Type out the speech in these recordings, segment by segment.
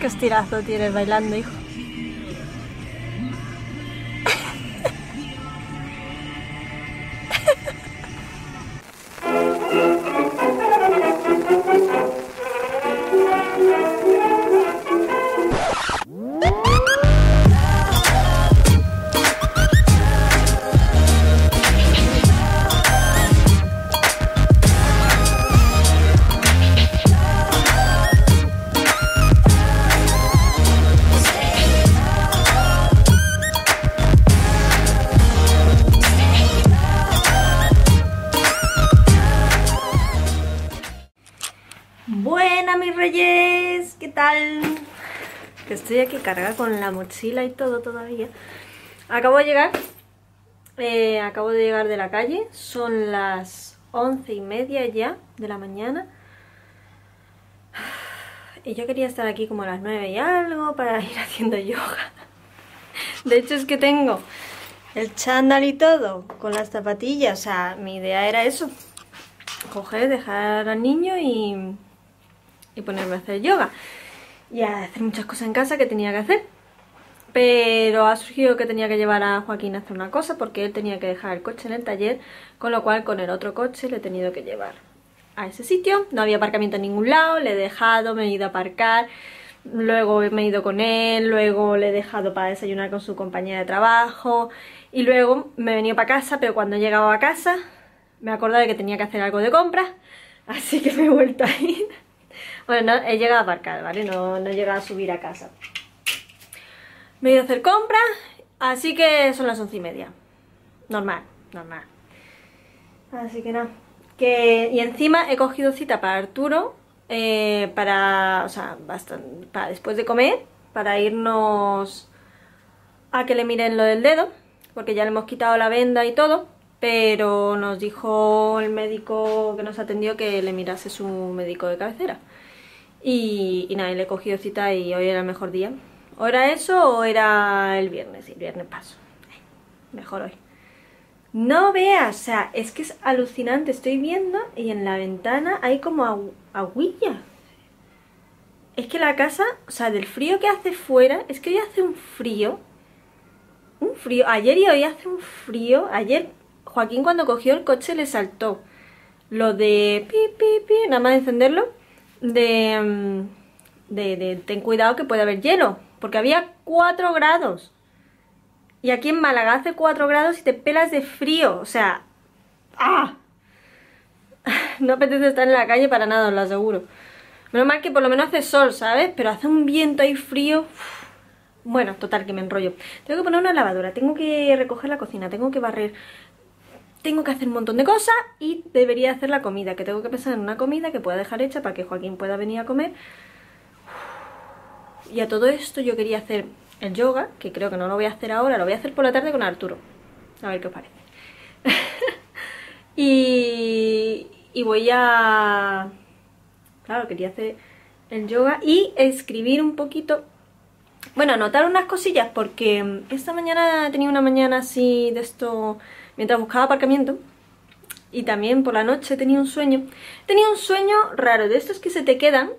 Qué estirazo tienes bailando, hijo. Buena mis reyes, ¿qué tal? Que estoy aquí cargada con la mochila y todo todavía. Acabo de llegar, eh, acabo de llegar de la calle, son las once y media ya de la mañana. Y yo quería estar aquí como a las nueve y algo para ir haciendo yoga. De hecho es que tengo el chándal y todo con las zapatillas, o sea, mi idea era eso. Coger, dejar al niño y y ponerme a hacer yoga y a hacer muchas cosas en casa que tenía que hacer. Pero ha surgido que tenía que llevar a Joaquín a hacer una cosa porque él tenía que dejar el coche en el taller, con lo cual con el otro coche le he tenido que llevar a ese sitio. No había aparcamiento en ningún lado, le he dejado, me he ido a aparcar, luego me he ido con él, luego le he dejado para desayunar con su compañera de trabajo y luego me he venido para casa, pero cuando he llegado a casa me he acordado de que tenía que hacer algo de compras, así que me he vuelto a ir. Bueno, no, he llegado a aparcar, ¿vale? No, no he llegado a subir a casa. Me he ido a hacer compras, así que son las once y media. Normal, normal. Así que nada. Que, y encima he cogido cita para Arturo, eh, para, o sea, bastante, para después de comer, para irnos a que le miren lo del dedo, porque ya le hemos quitado la venda y todo, pero nos dijo el médico que nos atendió que le mirase su médico de cabecera. Y, y nada, y le he cogido cita y hoy era el mejor día. ¿O era eso o era el viernes? Sí, el viernes paso. Mejor hoy. No veas, o sea, es que es alucinante. Estoy viendo y en la ventana hay como agu aguilla. Es que la casa, o sea, del frío que hace fuera, es que hoy hace un frío. Un frío. Ayer y hoy hace un frío. Ayer Joaquín cuando cogió el coche le saltó lo de pi, pi, pi, nada más encenderlo, de, de, de ten cuidado que puede haber hielo, porque había 4 grados. Y aquí en Málaga hace 4 grados y te pelas de frío, o sea, ¡ah! No apetece estar en la calle para nada, os lo aseguro. Menos mal que por lo menos hace sol, ¿sabes? Pero hace un viento ahí frío. Bueno, total, que me enrollo. Tengo que poner una lavadora, tengo que recoger la cocina, tengo que barrer, tengo que hacer un montón de cosas y debería hacer la comida, que tengo que pensar en una comida que pueda dejar hecha para que Joaquín pueda venir a comer. Y a todo esto yo quería hacer el yoga, que creo que no lo voy a hacer ahora, lo voy a hacer por la tarde con Arturo. A ver qué os parece. y, y voy a... Claro, quería hacer el yoga y escribir un poquito bueno, anotar unas cosillas porque esta mañana tenía una mañana así de esto mientras buscaba aparcamiento y también por la noche tenía un sueño. Tenía un sueño raro, de estos que se te quedan.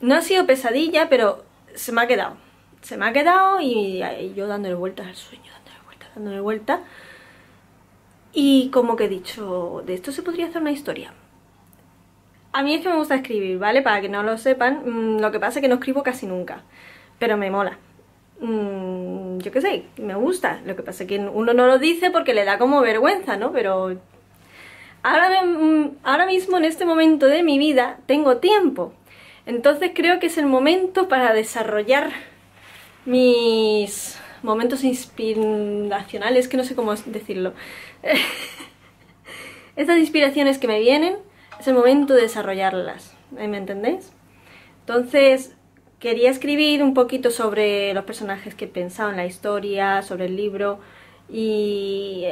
No ha sido pesadilla, pero se me ha quedado. Se me ha quedado y, yo dándole vueltas al sueño, dándole vueltas, dándole vueltas. Y como que he dicho, de esto se podría hacer una historia. A mí es que me gusta escribir, ¿vale? Para que no lo sepan, lo que pasa es que no escribo casi nunca pero me mola. Mm, yo qué sé, me gusta. Lo que pasa es que uno no lo dice porque le da como vergüenza, ¿no? Pero ahora, ahora mismo, en este momento de mi vida, tengo tiempo. Entonces creo que es el momento para desarrollar mis momentos inspiracionales, que no sé cómo decirlo. Estas inspiraciones que me vienen, es el momento de desarrollarlas. ¿Me entendéis? Entonces, quería escribir un poquito sobre los personajes que he pensado en la historia, sobre el libro y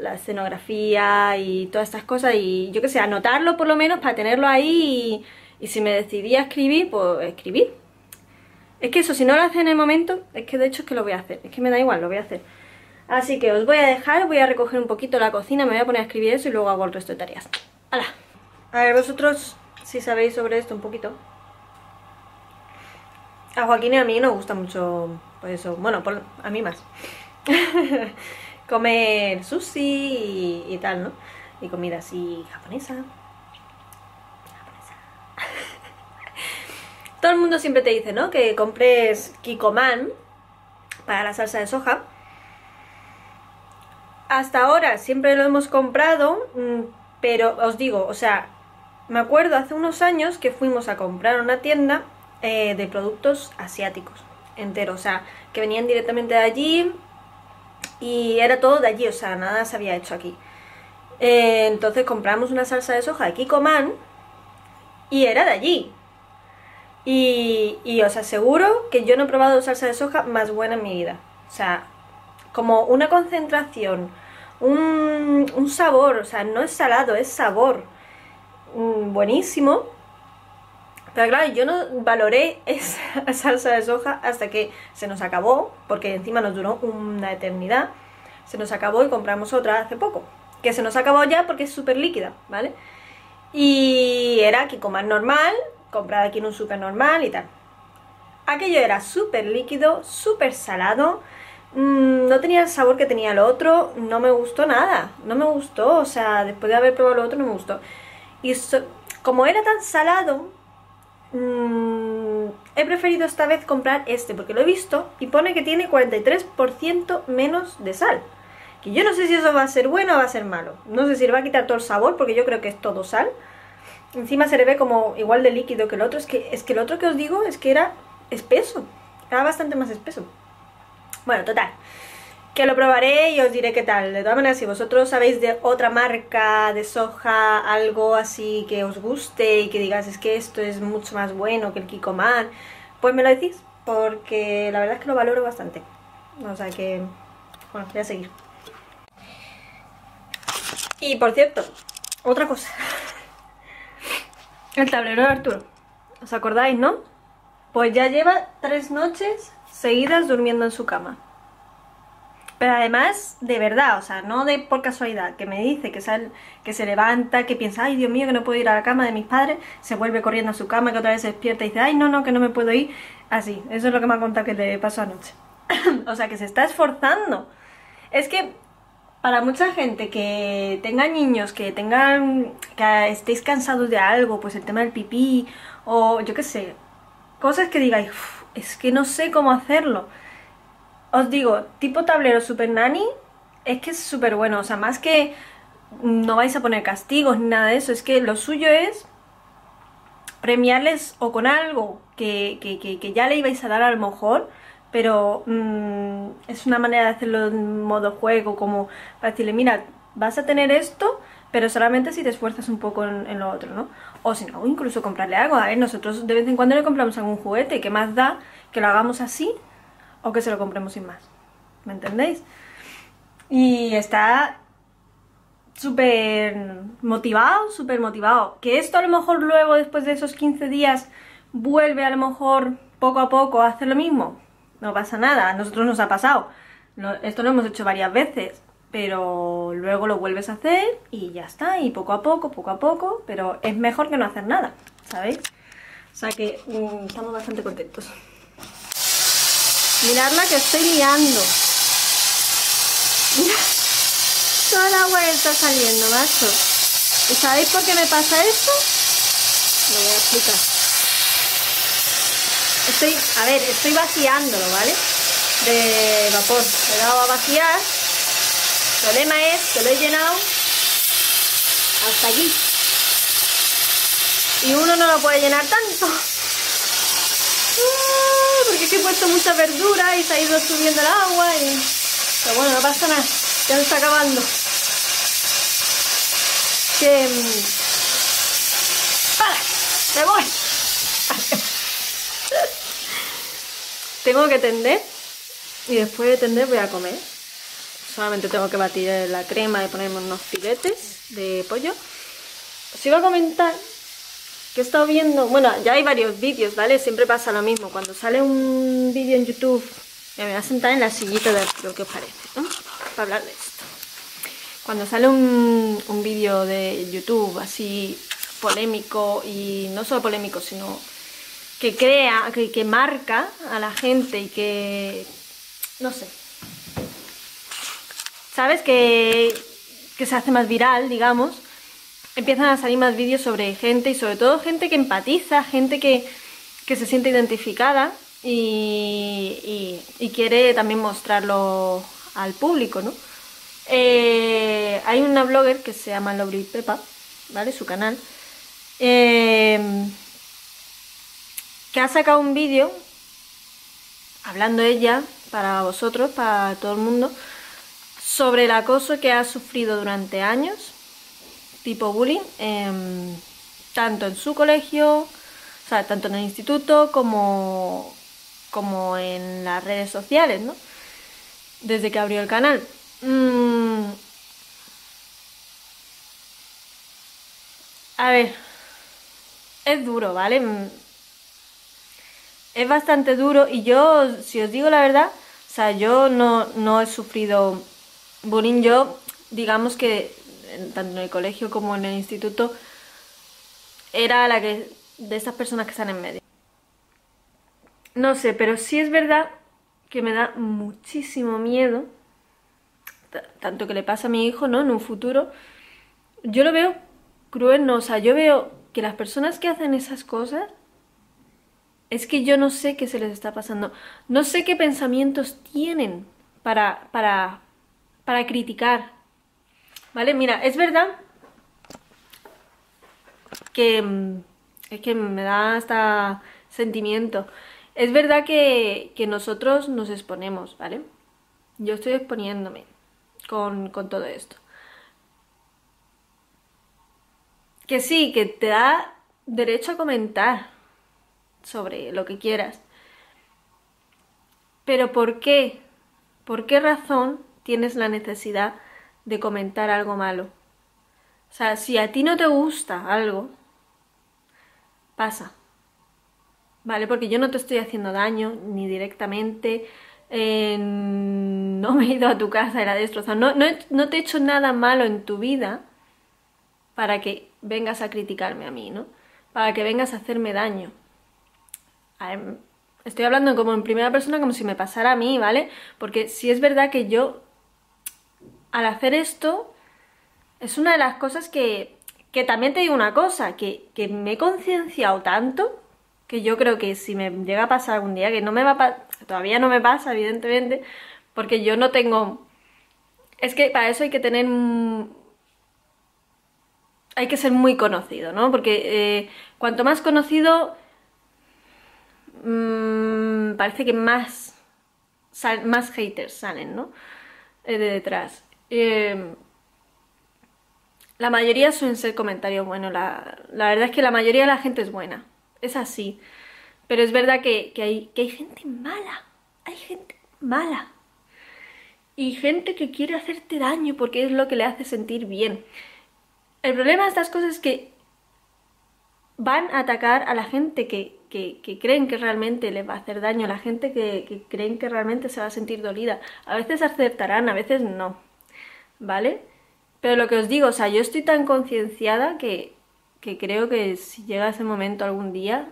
la escenografía y todas estas cosas y yo que sé, anotarlo por lo menos para tenerlo ahí y, si me decidía a escribir, pues escribir. Es que eso, si no lo hace en el momento, es que de hecho es que lo voy a hacer, es que me da igual, lo voy a hacer. Así que os voy a dejar, voy a recoger un poquito la cocina, me voy a poner a escribir eso y luego hago el resto de tareas. ¡Hala! A ver, vosotros si sabéis sobre esto un poquito. A Joaquín y a mí nos gusta mucho, pues eso, bueno, a mí más. Comer sushi y, tal, ¿no? Y comida así japonesa. Japonesa. Todo el mundo siempre te dice, ¿no? Que compres Kikoman para la salsa de soja. Hasta ahora siempre lo hemos comprado, mm, pero os digo, o sea, me acuerdo hace unos años que fuimos a comprar una tienda eh, de productos asiáticos enteros, o sea, que venían directamente de allí y era todo de allí, o sea, nada se había hecho aquí. Eh, entonces compramos una salsa de soja de Kikoman y era de allí. Y, y os aseguro que yo no he probado salsa de soja más buena en mi vida. O sea, como una concentración, un, un sabor, o sea, no es salado, es sabor mm, buenísimo. Pero claro, yo no valoré esa salsa de soja hasta que se nos acabó, porque encima nos duró una eternidad. Se nos acabó y compramos otra hace poco. Que se nos acabó ya porque es súper líquida, ¿vale? Y era aquí más normal, comprada aquí en un súper normal y tal. Aquello era súper líquido, súper salado, mm, no tenía el sabor que tenía el otro, no me gustó nada, no me gustó, o sea, después de haber probado lo otro no me gustó. Y como era tan salado, mm, he preferido esta vez comprar este, porque lo he visto y pone que tiene 43% menos de sal. Que yo no sé si eso va a ser bueno o va a ser malo. No sé si le va a quitar todo el sabor, porque yo creo que es todo sal. Encima se le ve como igual de líquido que el otro. Es que, es que el otro que os digo es que era espeso. Era bastante más espeso. Bueno, total. Que lo probaré y os diré qué tal. De todas maneras, si vosotros sabéis de otra marca de soja, algo así que os guste y que digáis es que esto es mucho más bueno que el Kikoman, pues me lo decís. Porque la verdad es que lo valoro bastante. O sea que... Bueno, voy a seguir. Y por cierto, otra cosa. El tablero de Arturo. ¿Os acordáis, no? Pues ya lleva tres noches seguidas durmiendo en su cama. Pero además, de verdad, o sea, no de por casualidad, que me dice que, que se levanta, que piensa, ay Dios mío, que no puedo ir a la cama de mis padres, se vuelve corriendo a su cama, que otra vez se despierta y dice, ay no, no, que no me puedo ir. Así, eso es lo que me ha contado que le pasó anoche. o sea, que se está esforzando. Es que para mucha gente que tenga niños, que tengan, que estéis cansados de algo, pues el tema del pipí, o yo qué sé, cosas que digáis, es que no sé cómo hacerlo. Os digo, tipo tablero super nani, es que es súper bueno, o sea, más que no vais a poner castigos ni nada de eso, es que lo suyo es premiarles o con algo que, que, que, que ya le ibais a dar a lo mejor, pero mm, es una manera de hacerlo en modo juego, como para decirle, mira, vas a tener esto, pero solamente si te esfuerzas un poco en, lo otro, ¿no? O si no, incluso comprarle algo. A ver, nosotros de vez en cuando le compramos algún juguete, ¿qué más da que lo hagamos así o que se lo compremos sin más? ¿Me entendéis? Y está súper motivado, súper motivado. Que esto a lo mejor luego, después de esos 15 días, vuelve a lo mejor poco a poco a hacer lo mismo no pasa nada, a nosotros nos ha pasado. esto lo hemos hecho varias veces, pero luego lo vuelves a hacer y ya está, y poco a poco, poco a poco, pero es mejor que no hacer nada, ¿sabéis? O sea que mm, estamos bastante contentos. Miradla que estoy liando. Mira, toda la agua está saliendo, macho. ¿Y sabéis por qué me pasa esto? Lo voy a explicar. Estoy, a ver, estoy vaciándolo, ¿vale? De vapor. Le he dado a vaciar. El problema es que lo he llenado hasta aquí. Y uno no lo puede llenar tanto. Ah, porque he puesto mucha verdura y se ha ido subiendo el agua. Y... Pero bueno, no pasa nada. Ya se está acabando. Que... Mm, ¡Para! ¡Me voy! Tengo que tender y después de tender voy a comer. Solamente tengo que batir la crema y ponerme unos filetes de pollo. Os iba a comentar que he estado viendo, bueno, ya hay varios vídeos, ¿vale? Siempre pasa lo mismo. Cuando sale un vídeo en YouTube, me voy a sentar en la sillita de lo que os parece, ¿no? Para hablar de esto. Cuando sale un, un vídeo de YouTube así polémico y no solo polémico, sino que crea, que, marca a la gente y que, no sé, ¿sabes? Que se hace más viral, digamos, empiezan a salir más vídeos sobre gente y sobre todo gente que empatiza, gente que, que se siente identificada y, y, quiere también mostrarlo al público, ¿no? Eh, hay una blogger que se llama Lobry Pepa, ¿vale? Su canal. Eh, que ha sacado un vídeo hablando ella para vosotros, para todo el mundo, sobre el acoso que ha sufrido durante años, tipo bullying, em, tanto en su colegio, o sea, tanto en el instituto como, como en las redes sociales, ¿no? Desde que abrió el canal. Mm. A ver, es duro, ¿vale? es bastante duro y yo, si os digo la verdad, o sea, yo no, no he sufrido bullying, yo digamos que tanto en el colegio como en el instituto era la que de esas personas que están en medio. No sé, pero sí es verdad que me da muchísimo miedo, tanto que le pasa a mi hijo, ¿no? En un futuro, yo lo veo cruel, no, o sea, yo veo que las personas que hacen esas cosas es que yo no sé qué se les está pasando. No sé qué pensamientos tienen para, para, para criticar. ¿Vale? Mira, es verdad que es que me da hasta sentimiento. Es verdad que, que nosotros nos exponemos, ¿vale? Yo estoy exponiéndome con, con todo esto. Que sí, que te da derecho a comentar, sobre lo que quieras. Pero ¿por qué? ¿Por qué razón tienes la necesidad de comentar algo malo? O sea, si a ti no te gusta algo, pasa. ¿Vale? Porque yo no te estoy haciendo daño, ni directamente, no me he ido a tu casa y la destrozado. No, no, no te he hecho nada malo en tu vida para que vengas a criticarme a mí, ¿no? Para que vengas a hacerme daño estoy hablando como en primera persona como si me pasara a mí, ¿vale? Porque si es verdad que yo, al hacer esto, es una de las cosas que, que también te digo una cosa, que, que me he concienciado tanto que yo creo que si me llega a pasar algún día, que no me va a todavía no me pasa, evidentemente, porque yo no tengo... Es que para eso hay que tener... Hay que ser muy conocido, ¿no? Porque eh, cuanto más conocido, mmm, parece que más, más haters salen, ¿no? Eh, de detrás. Eh, la mayoría suelen ser comentarios buenos. La, verdad es que la mayoría de la gente es buena. Es así. Pero es verdad que, que, hay, que hay gente mala. Hay gente mala. Y gente que quiere hacerte daño porque es lo que le hace sentir bien. El problema de estas cosas es que van a atacar a la gente que, que, creen que realmente les va a hacer daño, la gente que, creen que realmente se va a sentir dolida. A veces aceptarán, a veces no, ¿vale? Pero lo que os digo, o sea, yo estoy tan concienciada que, que creo que si llega ese momento algún día,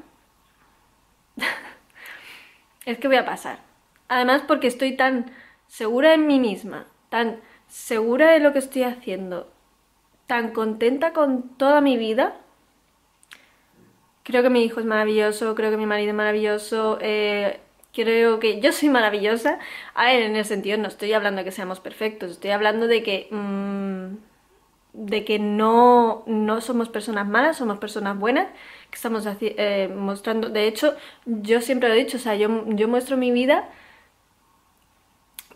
es que voy a pasar. Además porque estoy tan segura en mí misma, tan segura de lo que estoy haciendo, tan contenta con toda mi vida, Creo que mi hijo es maravilloso, creo que mi marido es maravilloso, eh, creo que yo soy maravillosa. A ver, en el sentido, no estoy hablando de que seamos perfectos, estoy hablando de que... Mm, de que no, no somos personas malas, somos personas buenas, que estamos eh, mostrando... De hecho, yo siempre lo he dicho, o sea, yo, yo muestro mi vida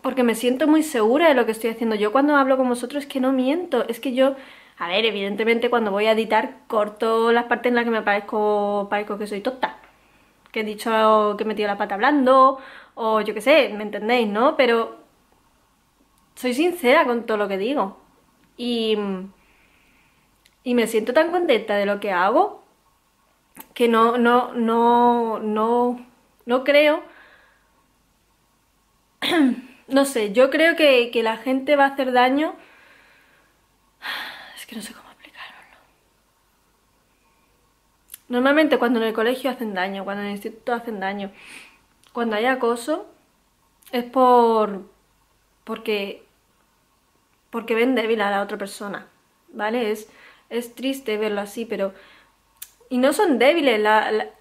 porque me siento muy segura de lo que estoy haciendo. Yo cuando hablo con vosotros es que no miento, es que yo a ver, evidentemente cuando voy a editar corto las partes en las que me parezco, parezco que soy tonta. Que he dicho que he metido la pata hablando, o yo qué sé, ¿me entendéis, no? Pero soy sincera con todo lo que digo. Y, y me siento tan contenta de lo que hago que no, no, no, no, no creo... no sé, yo creo que, que la gente va a hacer daño no sé cómo Normalmente cuando en el colegio hacen daño, cuando en el instituto hacen daño, cuando hay acoso, es por porque porque ven débil a la otra persona, ¿vale? Es, es triste verlo así, pero... Y no son débiles,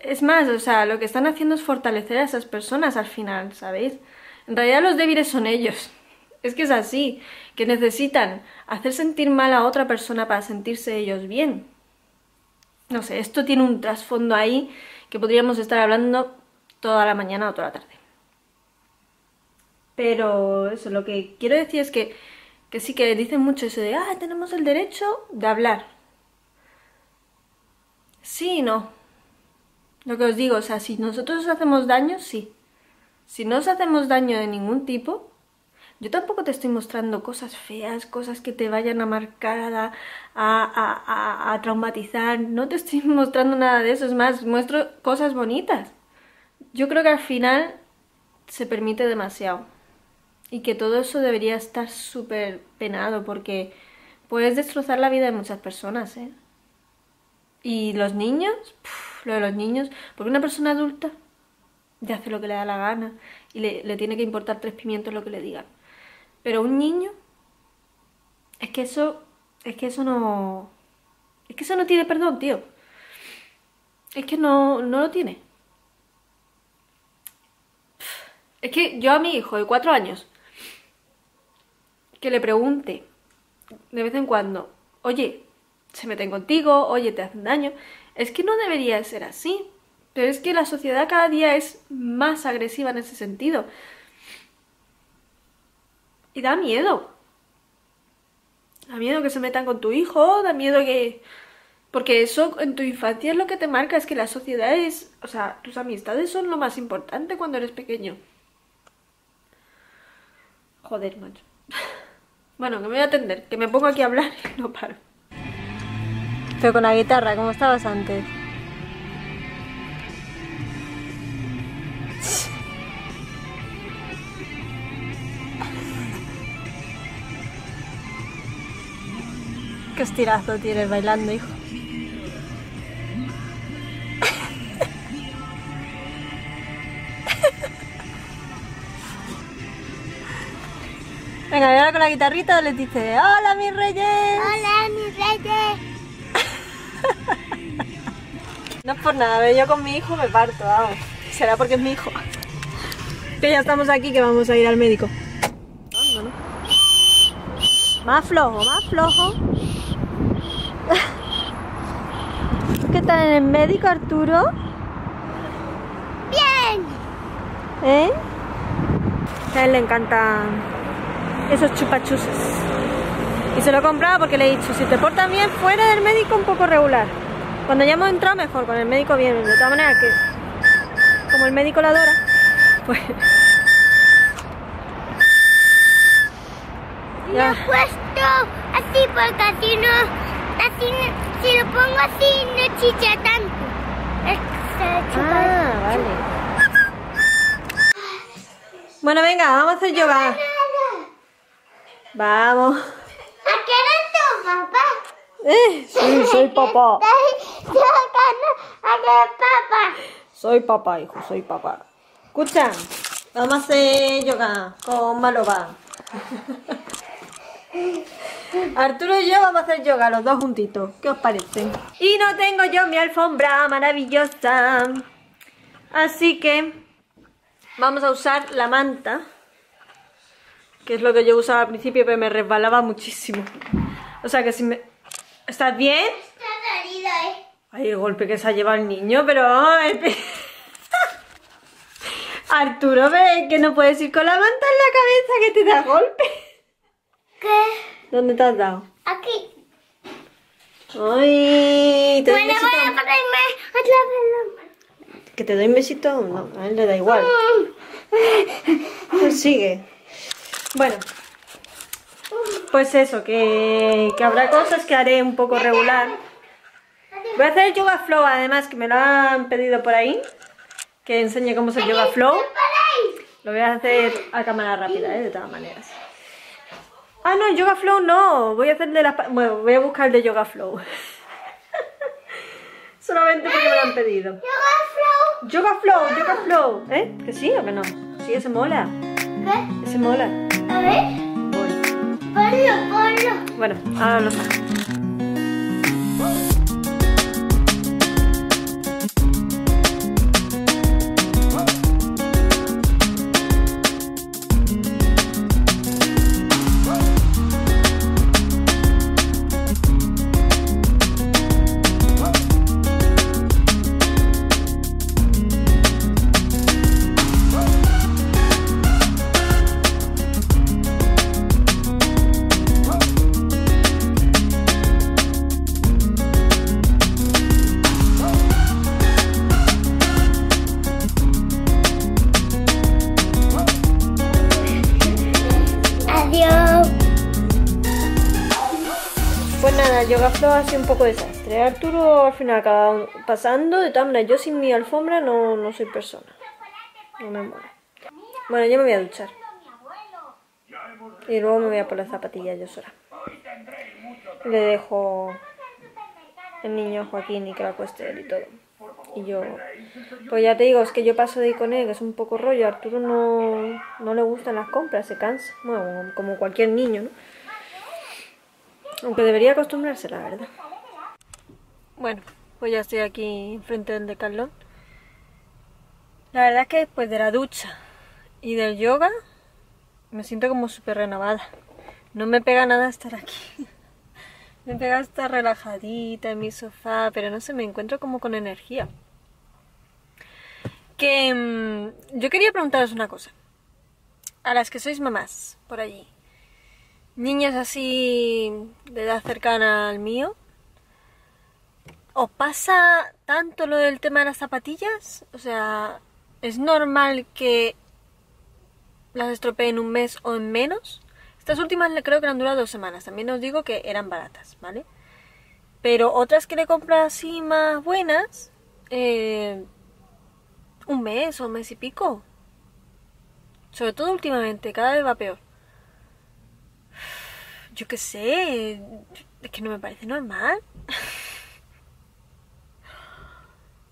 es más, o sea, lo que están haciendo es fortalecer a esas personas al final, ¿sabéis? En realidad los débiles son ellos. Es que es así, que necesitan hacer sentir mal a otra persona para sentirse ellos bien. No sé, esto tiene un trasfondo ahí que podríamos estar hablando toda la mañana o toda la tarde. Pero eso, lo que quiero decir es que, que sí que dicen mucho eso de, ah, tenemos el derecho de hablar. Sí y no. Lo que os digo, o sea, si nosotros hacemos daño, sí. Si no os hacemos daño de ningún tipo, yo tampoco te estoy mostrando cosas feas, cosas que te vayan a marcar, a, a, a, traumatizar. No te estoy mostrando nada de eso, es más, muestro cosas bonitas. Yo creo que al final se permite demasiado. Y que todo eso debería estar súper penado porque puedes destrozar la vida de muchas personas, ¿eh? Y los niños, lo de los niños, porque una persona adulta ya hace lo que le da la gana y le, le tiene que importar tres pimientos lo que le digan. Pero un niño, es que eso, es que eso no, es que eso no tiene perdón, tío. Es que no, no lo tiene. Es que yo a mi hijo de cuatro años, que le pregunte de vez en cuando, oye, se meten contigo, oye, te hacen daño, es que no debería ser así. Pero es que la sociedad cada día es más agresiva en ese sentido. Y da miedo. Da miedo que se metan con tu hijo, da miedo que... Porque eso en tu infancia es lo que te marca, es que la sociedad es... O sea, tus amistades son lo más importante cuando eres pequeño. Joder, macho. Bueno, que me voy a atender, que me pongo aquí a hablar y no paro. Pero con la guitarra, como estabas antes. Qué estirazo tienes bailando, hijo. Venga, y ahora con la guitarrita le dice ¡Hola, mis reyes! ¡Hola, mis reyes! no es por nada, yo con mi hijo me parto, vamos. Será porque es mi hijo. Que ya estamos aquí, que vamos a ir al médico. Más flojo, más flojo. ¿Qué tal en el médico, Arturo? Bien. ¿Eh? A él le encantan esos chupachuses. Y se lo he comprado porque le he dicho, si te portas bien fuera del médico un poco regular. Cuando ya hemos entrado mejor, con el médico bien. De todas maneras que, como el médico la adora, pues... Ya. Lo he puesto así porque así no, así si lo pongo así no chicha tanto. Ah, vale. Bueno, venga, vamos a hacer yoga. Vamos. ¿A qué eres tu papá? Eh, sí, soy papá. ¿A qué papá? Soy papá, hijo, soy papá. Escucha, vamos a hacer yoga con Maloba. Arturo y yo vamos a hacer yoga los dos juntitos. ¿Qué os parece? Y no tengo yo mi alfombra maravillosa. Así que vamos a usar la manta que es lo que yo usaba al principio, pero me resbalaba muchísimo. O sea que si me... ¿Estás bien? Está herido, eh. Ay, el golpe que se ha llevado el niño, pero... Arturo, ve que no puedes ir con la manta en la cabeza que te da golpe. ¿Qué? ¿Dónde te has dado? Aquí. Ay, te doy Bueno, voy a ponerme otra vez ¿Que te doy un besito? No, a él le da igual. Pues sigue. Bueno, pues eso, que, que habrá cosas que haré un poco regular. Voy a hacer el yoga flow, además, que me lo han pedido por ahí. Que enseñe cómo es el yoga flow. Lo voy a hacer a cámara rápida, ¿eh? de todas maneras. Ah, no, yoga flow no. Voy a hacer de las... Bueno, voy a buscar el de yoga flow. Solamente porque me lo han pedido. Yoga Yoga Flow, Yoga Flow. ¿Eh? ¿Que sí o que no? Sí, ese mola. Flow. ¿Qué? Ese mola. A ver. Voy. Ponlo, ponlo. Bueno, ahora lo saco. Poco desastre. Arturo al final acaba pasando. De todas yo sin mi alfombra no, no soy persona. No me mola. Bueno, yo me voy a duchar. Y luego me voy a las zapatillas yo sola. Le dejo el niño Joaquín y que lo acueste él y todo. Y yo, pues ya te digo, es que yo paso de ir con él, que es un poco rollo. Arturo no, no le gustan las compras, se cansa. Bueno, como cualquier niño, ¿no? Aunque debería acostumbrarse, la verdad. Bueno, pues ya estoy aquí enfrente del Decathlon. La verdad es que después de la ducha y del yoga me siento como súper renovada. No me pega nada estar aquí. Me pega estar relajadita en mi sofá, pero no sé, me encuentro como con energía. Que mm, yo quería preguntaros una cosa. A las que sois mamás por allí, niñas así de edad cercana al mío, ¿os pasa tanto lo del tema de las zapatillas? O sea, ¿es normal que las estropeen un mes o en menos? Estas últimas creo que han durado dos semanas. También os digo que eran baratas, ¿vale? Pero otras que le compras así más buenas, eh, un mes o un mes y pico. Sobre todo últimamente, cada vez va peor. Yo qué sé, es que no me parece normal.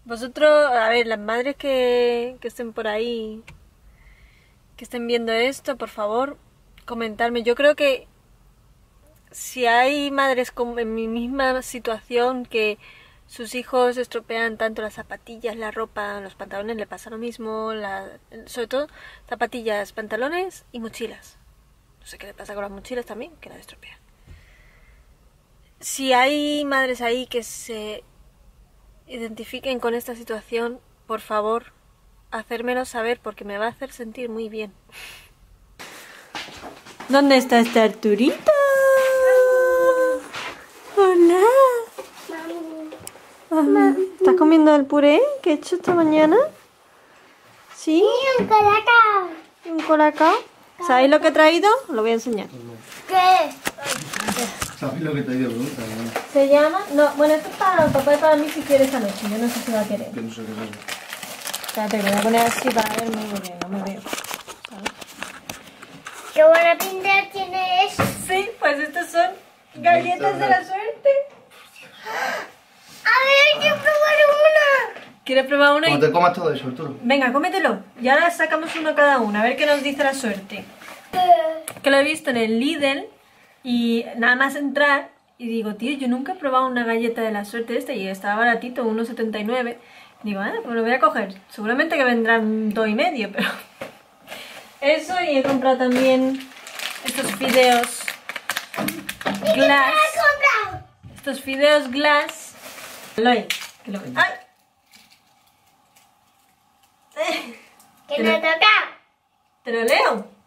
Vosotros, a ver, las madres que, que estén por ahí, que estén viendo esto, por favor, comentarme. Yo creo que si hay madres en mi misma situación que sus hijos estropean tanto las zapatillas, la ropa, los pantalones, le pasa lo mismo, la, sobre todo zapatillas, pantalones y mochilas. No sé qué le pasa con las mochilas también, que las estropean. Si hay madres ahí que se identifiquen con esta situación, por favor, hacérmelo saber porque me va a hacer sentir muy bien. ¿Dónde está este Arturito? Hola. Ah, ¿Estás comiendo el puré que he hecho esta mañana? ¿Sí? Y un colacao. ¿Un colacao? ¿Sabéis lo que he traído? Lo voy a enseñar. ¿Qué? ¿Sabes lo que te he ido a preguntar? no? Se llama... No, bueno, esto es para papá y para mí si quiere esta noche. Yo no sé si va a querer. Que no sé qué es eso. Espérate, que lo voy a poner así para verme porque no me veo. Qué buena pinta tiene eso. Sí, pues estas son galletas de la suerte. A ver, quiero probar una. ¿Quieres probar una? Cuando te comas todo eso, Arturo. Venga, cómetelo. Y ahora sacamos uno cada uno, a ver qué nos dice la suerte. Que lo he visto en el Lidl y nada más entrar y digo, tío, yo nunca he probado una galleta de la suerte esta y estaba baratito, 1,79. Digo, ah, pues lo voy a coger. Seguramente que vendrán dos y medio, pero... Eso y he comprado también estos fideos glass. Estos fideos glass. Eloy, que lo ¡Ay! Que me toca. ¿Te lo leo?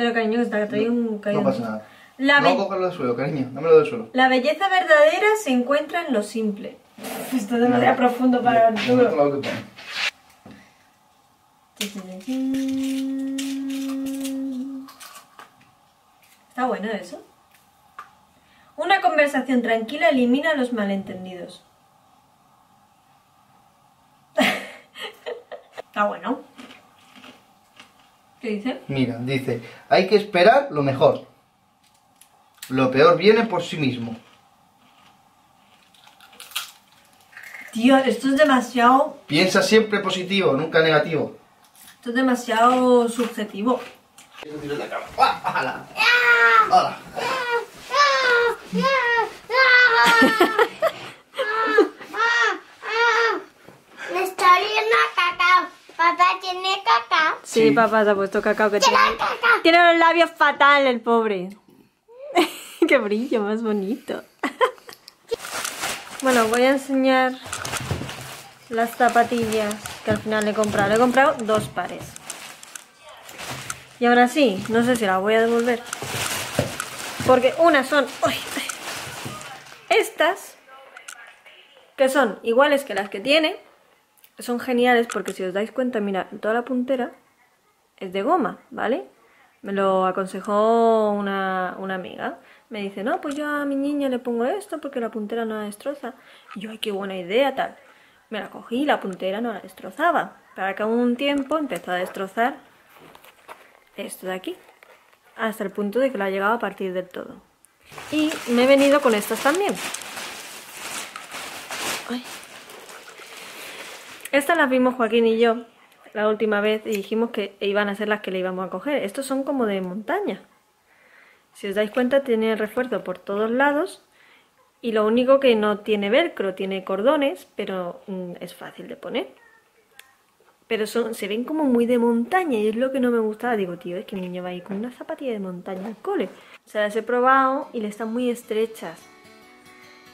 Pero cariño, que está un caído. No pasa nada. La, No cogerlo del suelo, cariño. Dámelo del suelo. la belleza verdadera se encuentra en lo simple. Esto es demasiado profundo para Arturo. Está bueno eso. Una conversación tranquila elimina los malentendidos. Está bueno. ¿Qué dice? Mira, dice, hay que esperar lo mejor. Lo peor viene por sí mismo. Tío, esto es demasiado... Piensa siempre positivo, nunca negativo. Esto es demasiado subjetivo. ¡Ah! ¡Hala! ¡Hala! Me está oliendo a cacao. Papá tiene cacao. Sí, Sí. papá se ha puesto cacao que tiene... cacao. Tiene los labios fatal el pobre. Qué brillo más bonito. bueno, voy a enseñar las zapatillas que al final he comprado. Le he comprado dos pares. Y ahora sí, no sé si las voy a devolver. Porque unas son... ¡Uy! Estas, que son iguales que las que tiene, son geniales porque si os dais cuenta, mira, toda la puntera es de goma, ¿vale? Me lo aconsejó una, una amiga. Me dice, no, pues yo a mi niña le pongo esto porque la puntera no la destroza. Y yo, ay, qué buena idea, tal. Me la cogí y la puntera no la destrozaba. Para que un tiempo empezó a destrozar esto de aquí. Hasta el punto de que la ha llegado a partir del todo. Y me he venido con estas también. Estas las vimos Joaquín y yo la última vez y dijimos que iban a ser las que le íbamos a coger. Estos son como de montaña. Si os dais cuenta, tiene refuerzo por todos lados y lo único que no tiene velcro, tiene cordones, pero mm, es fácil de poner. Pero son, se ven como muy de montaña y es lo que no me gustaba. Digo, tío, es que el niño va a ir con una zapatilla de montaña al cole. O sea, las he probado y le están muy estrechas.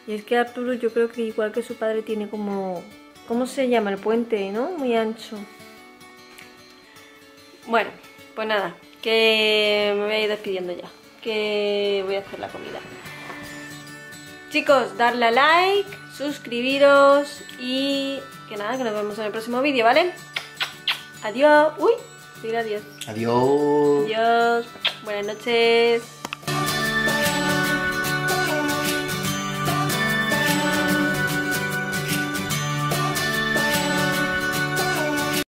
Y es que Arturo yo creo que igual que su padre tiene como... ¿Cómo se llama? El puente, ¿no? Muy ancho. Bueno, pues nada, que me voy a ir despidiendo ya. Que voy a hacer la comida. Chicos, darle a like, suscribiros y que nada, que nos vemos en el próximo vídeo, ¿vale? Adiós. Uy, diga adiós. Adiós. Adiós. Buenas noches.